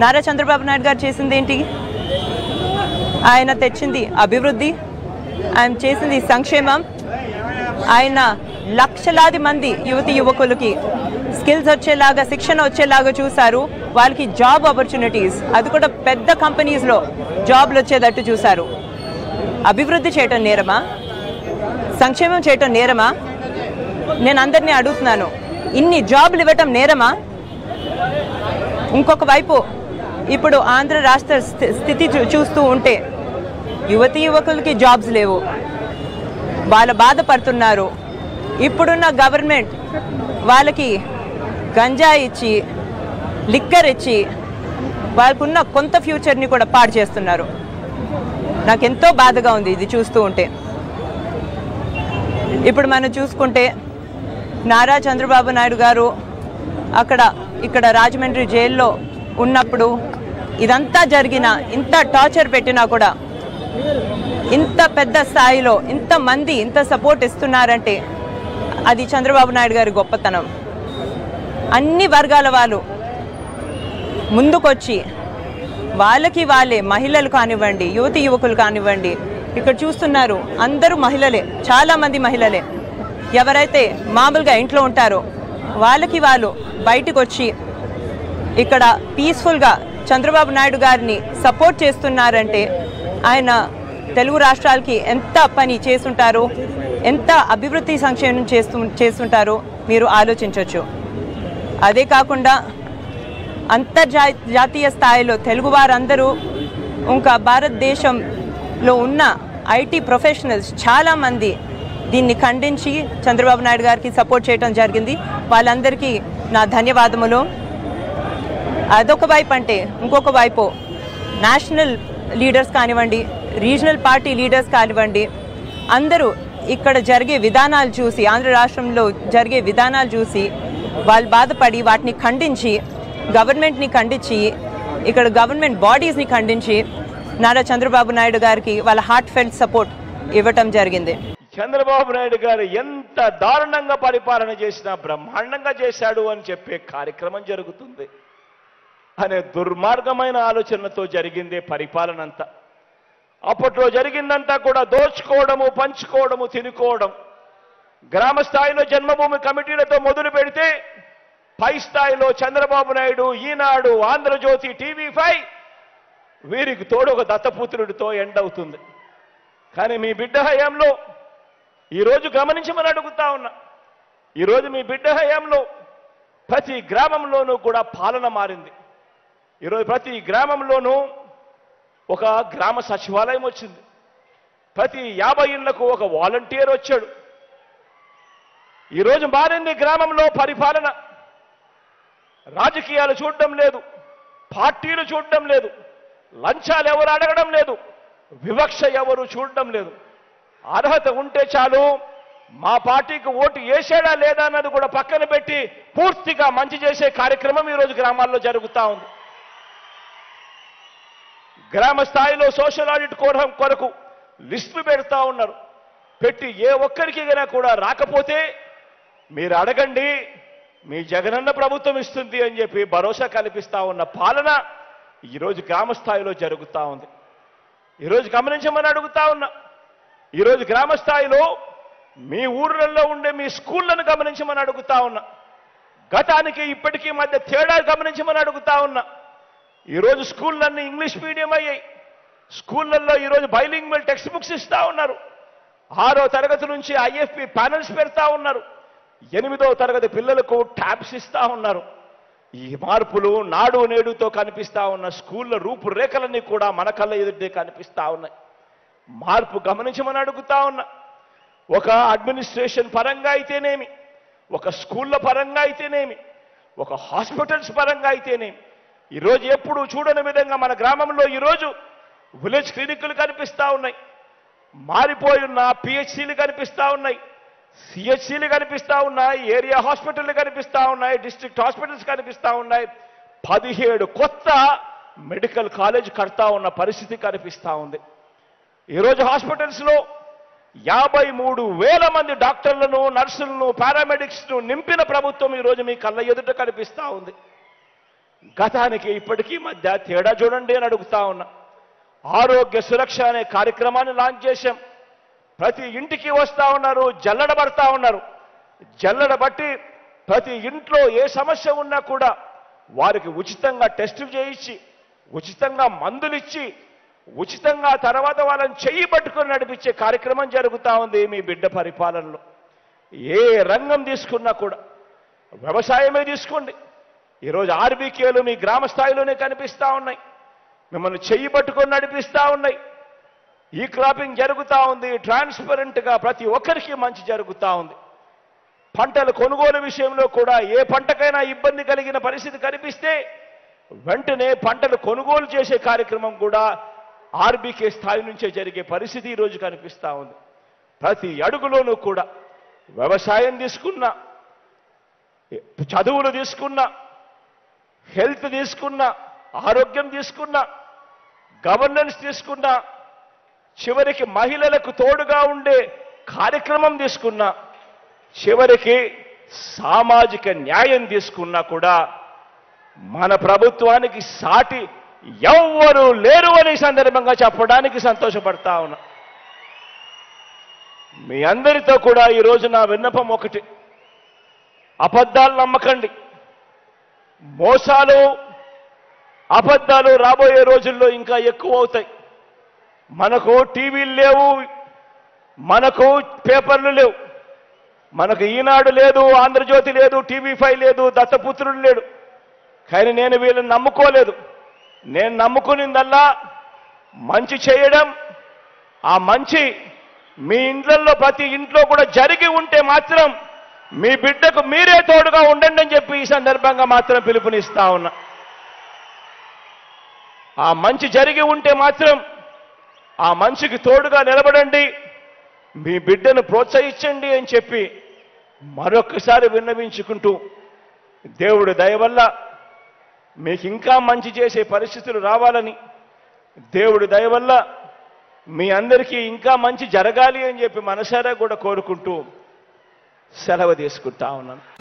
నారా చంద్రబాబు నాయుడు గారు చేసింది ఏంటి? ఆయన తెచ్చింది అభివృద్ధి ఆయన చేసింది సంక్షేమం. ఆయన లక్షలాది మంది యువతి యువకులకి స్కిల్స్ వచ్చేలాగా శిక్షణ వచ్చేలాగా చూశారు. వాళ్ళకి జాబ్ ఆపర్చునిటీస్ అది కూడా పెద్ద కంపెనీస్లో జాబ్లు వచ్చేటట్టు చూశారు. అభివృద్ధి చేయటం నేరమా? సంక్షేమం చేయటం నేరమా? నేను అందరినీ అడుగుతున్నాను ఇన్ని జాబ్లు ఇవ్వటం నేరమా? ఇంకొక వైపు ఇప్పుడు ఆంధ్ర రాష్ట్ర స్థి- స్థితి చూ- చూస్తూ ఉంటే యువతి యువకులకి జాబ్స్ లేవు. వాళ్ళ బాధపడుతున్నారు. ఇప్పుడున్న గవర్నమెంట్ వాళ్ళకి గంజా ఇచ్చి లిక్కర్ ఇచ్చి వాళ్ళకున్న కొంత ఫ్యూచర్ని కూడా పాడు చేస్తున్నారు. నాకెంతో బాధగా ఉంది ఇది చూస్తూ ఉంటే. ఇప్పుడు మనం చూసుకుంటే నారా చంద్రబాబు నాయుడు గారు అక్కడ ఇక్కడ రాజమండ్రి జైల్లో ఉన్నప్పుడు ఇదంతా జరిగిన ఇంత టార్చర్ పెట్టినా కూడా ఇంత పెద్ద స్థాయిలో ఇంతమంది ఇంత సపోర్ట్ ఇస్తున్నారంటే అది చంద్రబాబు నాయుడు గారి గొప్పతనం. అన్ని వర్గాల వాళ్ళు ముందుకొచ్చి వాళ్ళకి వాళ్ళే మహిళలు కానివ్వండి యువతి యువకులు కానివ్వండి ఇక్కడ చూస్తున్నారు అందరూ మహిళలే చాలామంది మహిళలే. ఎవరైతే మామూలుగా ఇంట్లో ఉంటారో వాళ్ళకి వాళ్ళు బయటకు వచ్చి ఇక్కడ పీస్ఫుల్గా చంద్రబాబు నాయుడు గారిని సపోర్ట్ చేస్తున్నారంటే ఆయన తెలుగు రాష్ట్రాలకి ఎంత పని చేస్తుంటారో ఎంత అభివృద్ధి సంక్షేమం చేస్తూ చేస్తుంటారో మీరు ఆలోచించవచ్చు అదే కాకుండా అంతర్జా జాతీయ స్థాయిలో తెలుగు వారందరూ ఇంకా భారతదేశంలో ఉన్న ఐటీ ప్రొఫెషనల్స్ చాలామంది దీన్ని ఖండించి చంద్రబాబు నాయుడు గారికి సపోర్ట్ చేయడం జరిగింది. వాళ్ళందరికీ నా ధన్యవాదములు. అదొక వైపు అంటే ఇంకొక వైపు నేషనల్ లీడర్స్ కానివ్వండి రీజనల్ పార్టీ లీడర్స్ కానివ్వండి అందరూ ఇక్కడ జరిగే విధానాలు చూసి ఆంధ్ర రాష్ట్రంలో జరిగే విధానాలు చూసి వాళ్ళు బాధపడి వాటిని ఖండించి గవర్నమెంట్ని ఖండించి ఇక్కడ గవర్నమెంట్ బాడీస్ని ఖండించి నారా చంద్రబాబు నాయుడు గారికి వాళ్ళ హార్ట్ ఫెల్ట్ సపోర్ట్ ఇవ్వటం జరిగింది. చంద్రబాబు నాయుడు గారు ఎంత దారుణంగా పరిపాలన చేసినా బ్రహ్మాండంగా చేశాడు అని చెప్పే కార్యక్రమం జరుగుతుంది. అనే దుర్మార్గమైన ఆలోచనతో జరిగిందే పరిపాలన అంతా అప్పట్లో జరిగిందంతా కూడా దోచుకోవడము పంచుకోవడము తినుకోవడం. గ్రామ స్థాయిలో జన్మభూమి కమిటీలతో మొదలు పెడితే పై స్థాయిలో చంద్రబాబు నాయుడు ఈనాడు ఆంధ్రజ్యోతి టీవీ ఫైవ్ వీరికి తోడు ఒక దత్తపుత్రుడితో ఎండ్ అవుతుంది. కానీ మీ బిడ్డ హయాంలో ఈరోజు గమనించమని అడుగుతా ఉన్నా. ఈరోజు మీ బిడ్డ హయాంలో ప్రతి గ్రామంలోనూ కూడా పాలన మారింది. ఈరోజు ప్రతి గ్రామంలోనూ ఒక గ్రామ సచివాలయం వచ్చింది. ప్రతి యాభై ఇళ్ళకు ఒక వాలంటీర్ వచ్చాడు. ఈరోజు మారింది గ్రామంలో పరిపాలన. రాజకీయాలు చూడడం లేదు పార్టీలు చూడడం లేదు లంచాలు ఎవరు అడగడం లేదు వివక్ష ఎవరు చూడడం లేదు. అర్హత ఉంటే చాలు మా పార్టీకి ఓటు వేసాడా లేదా అన్నది కూడా పక్కన పెట్టి పూర్తిగా మంచి చేసే కార్యక్రమం ఈరోజు గ్రామాల్లో జరుగుతా ఉంది. గ్రామ స్థాయిలో సోషల్ ఆడిట్ కోరం కొరకు లిస్టులు పెడతా ఉన్నారు. పెట్టి ఏ ఒక్కరికి అయినా కూడా రాకపోతే మీరు అడగండి మీ జగనన్న ప్రభుత్వం ఇస్తుంది అని చెప్పి భరోసా కల్పిస్తా ఉన్న పాలన ఈరోజు గ్రామ స్థాయిలో జరుగుతా ఉంది. ఈరోజు గమనించమని అడుగుతా ఉన్నా ఈరోజు గ్రామ స్థాయిలో మీ ఊర్లలో ఉండే మీ స్కూళ్ళను గమనించమని అడుగుతా ఉన్నా గతానికి ఇప్పటికీ మధ్య తేడా గమనించమని అడుగుతా ఉన్నా ఈరోజు స్కూళ్ళన్నీ ఇంగ్లీష్ మీడియం అయ్యాయి. స్కూళ్ళల్లో ఈరోజు బైలింగ్వల్ టెక్స్ట్ బుక్స్ ఇస్తా ఉన్నారు. ఆరో తరగతి నుంచి ఐఎఫ్పి ప్యానల్స్ పెడతా ఉన్నారు. ఎనిమిదో తరగతి పిల్లలకు ట్యాబ్స్ ఇస్తా ఉన్నారు. ఈ మార్పులు నాడు నేడుతో కనిపిస్తా ఉన్న స్కూళ్ళ రూపురేఖలన్నీ కూడా మన కళ్ళ ఎదుటే కనిపిస్తా ఉన్నాయి. మార్పు గమనించమని అడుగుతా ఉన్నా. ఒక అడ్మినిస్ట్రేషన్ పరంగా అయితేనేమి ఒక స్కూళ్ళ పరంగా అయితేనేమి ఒక హాస్పిటల్స్ పరంగా అయితేనేమి ఈరోజు ఎప్పుడు చూడని విధంగా మన గ్రామంలో ఈరోజు విలేజ్ క్లినిక్లు కనిపిస్తా ఉన్నాయి. మారిపోయి ఉన్న పిహెచ్సిలు కనిపిస్తా ఉన్నాయి. సిహెచ్సిలు కనిపిస్తా ఉన్నాయి. ఏరియా హాస్పిటల్లు కనిపిస్తా ఉన్నాయి. డిస్ట్రిక్ట్ హాస్పిటల్స్ కనిపిస్తా ఉన్నాయి. పదిహేడు కొత్త మెడికల్ కాలేజ్ కడతా ఉన్న పరిస్థితి కనిపిస్తూ ఉంది. ఈరోజు హాస్పిటల్స్లో యాభై మూడు వేల మంది డాక్టర్లను నర్సులను పారామెడిక్స్ను నింపిన ప్రభుత్వం ఈరోజు మీ కళ్ళ ఎదుట కనిపిస్తూ ఉంది. గతానికి ఇప్పటికీ మధ్య తేడా చూడండి అని అడుగుతా ఉన్నా. ఆరోగ్య సురక్ష అనే కార్యక్రమాన్ని లాంచ్ చేశాం. ప్రతి ఇంటికి వస్తా ఉన్నారు జల్లడబడతా ఉన్నారు. జల్లడబట్టి ప్రతి ఇంట్లో ఏ సమస్య ఉన్నా కూడా వారికి ఉచితంగా టెస్టులు చేయించి ఉచితంగా మందులు ఇచ్చి ఉచితంగా తర్వాత వాళ్ళని చెయ్యి పట్టుకొని నడిపించే కార్యక్రమం జరుగుతా ఉంది మీ బిడ్డ పరిపాలనలో. ఏ రంగం తీసుకున్నా కూడా వ్యవసాయమే తీసుకోండి. ఈరోజు ఆర్బీకేలు మీ గ్రామ స్థాయిలోనే కనిపిస్తా ఉన్నాయి. మిమ్మల్ని చెయ్యి పట్టుకొని నడిపిస్తా ఉన్నాయి. ఈ క్రాపింగ్ జరుగుతూ ఉంది. ట్రాన్స్పరెంట్గా ప్రతి ఒక్కరికి మంచి జరుగుతూ ఉంది. పంటల కొనుగోలు విషయంలో కూడా ఏ పంటకైనా ఇబ్బంది కలిగిన పరిస్థితి కనిపిస్తే వెంటనే పంటలు కొనుగోలు చేసే కార్యక్రమం కూడా ఆర్బీకే స్థాయి నుంచే జరిగే పరిస్థితి ఈరోజు కనిపిస్తూ ఉంది. ప్రతి అడుగులోనూ కూడా వ్యవసాయం తీసుకున్నా చదువులు తీసుకున్నా హెల్త్ తీసుకున్నా ఆరోగ్యం తీసుకున్నా గవర్నెన్స్ తీసుకున్నా చివరికి మహిళలకు తోడుగా ఉండే కార్యక్రమం తీసుకున్నా చివరికి సామాజిక న్యాయం తీసుకున్నా కూడా మన ప్రభుత్వానికి సాటి ఎవ్వరూ లేరు అనే సందర్భంగా చెప్పడానికి సంతోషపడతా ఉన్నా. మీ అందరితో కూడా ఈరోజు నా విన్నపం ఒకటి. అబద్ధాలు నమ్మకండి. మోసాలు అబద్ధాలు రాబోయే రోజుల్లో ఇంకా ఎక్కువ అవుతాయి మనకు టీవీలు లేవు మనకు పేపర్లు లేవు. మనకు ఈనాడు లేదు ఆంధ్రజ్యోతి లేదు టీవీ ఫైవ్ లేదు దత్తపుత్రుడు లేడు. కానీ నేను వీళ్ళని నమ్ముకోలేదు. నేను నమ్ముకునిందల్లా మంచి చేయడం ఆ మంచి మీ ఇండ్లలో ప్రతి ఇంట్లో కూడా జరిగి ఉంటే మాత్రం మీ బిడ్డకు మీరే తోడుగా ఉండండి అని చెప్పి ఈ సందర్భంగా మాత్రం పిలుపునిస్తా ఉన్నా. ఆ మంచి జరిగి ఉంటే మాత్రం ఆ మంచికి తోడుగా నిలబడండి మీ బిడ్డను ప్రోత్సహించండి అని చెప్పి మరొకసారి విన్నవించుకుంటూ దేవుడి దయ వల్ల మీకు ఇంకా మంచి చేసే పరిస్థితులు రావాలని దేవుడి దయ వల్ల మీ అందరికీ ఇంకా మంచి జరగాలి అని చెప్పి మనసారా కూడా కోరుకుంటూ సెలవు తీసుకుంటా ఉన్నాను.